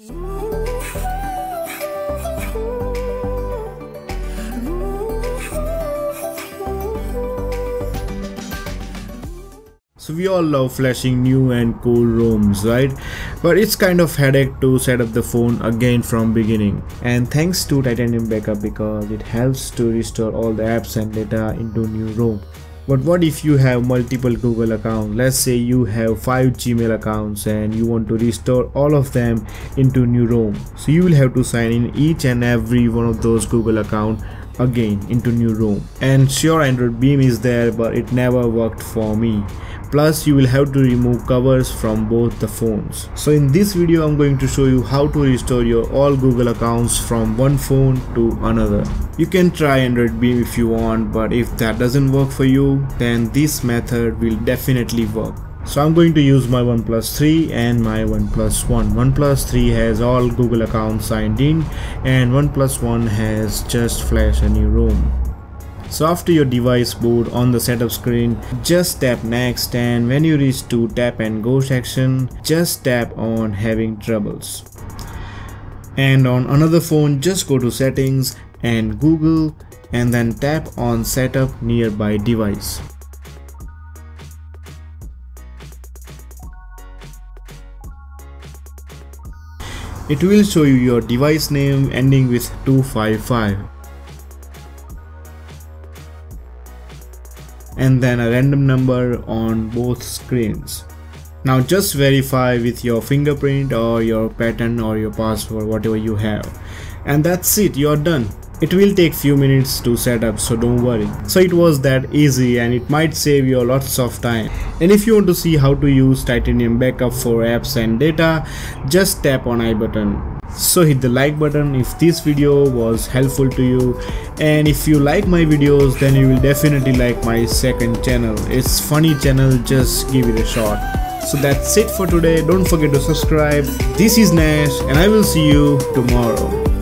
So we all love flashing new and cool ROMs, right? But it's kind of headache to set up the phone again from beginning. And thanks to Titanium Backup because it helps to restore all the apps and data into new ROM. But what if you have multiple Google accounts? Let's say you have 5 Gmail accounts and you want to restore all of them into new ROM. So you will have to sign in each and every one of those Google accounts again into new ROM. And sure Android Beam is there but it never worked for me. Plus you will have to remove covers from both the phones. So in this video i'm going to show you how to restore your all google accounts from one phone to another. You can try android beam if you want but if that doesn't work for you then this method will definitely work so I'm going to use my OnePlus 3 and my OnePlus 1. OnePlus 3 has all Google accounts signed in and OnePlus 1 has just flashed a new ROM. So after your device boot on the setup screen, just tap next and when you reach to tap and go section, just tap on having troubles. And on another phone, just go to settings and Google and then tap on setup nearby device. It will show you your device name ending with 255. and then a random number on both screens. Now just verify with your fingerprint or your pattern or your password whatever you have and that's it you're done. It will take few minutes to set up so don't worry. So it was that easy and it might save you lots of time. And if you want to see how to use Titanium backup for apps and data just tap on I button. So hit the like button if this video was helpful to you. And if you like my videos then you will definitely like my second channel. It's funny channel just give it a shot. So that's it for today. Don't forget to subscribe. This is nash and i will see you tomorrow